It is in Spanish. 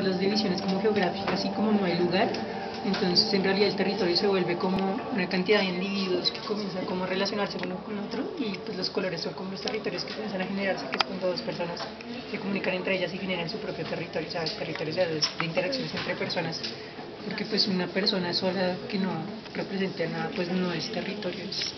Las divisiones como geográficas y como no hay lugar, entonces en realidad el territorio se vuelve como una cantidad de individuos que comienzan como a relacionarse uno con otro y pues los colores son como los territorios que comienzan a generarse, que es cuando dos personas se comunican entre ellas y generan su propio territorio, o territorios de, interacciones entre personas, porque pues una persona sola que no representa nada pues no es territorio, es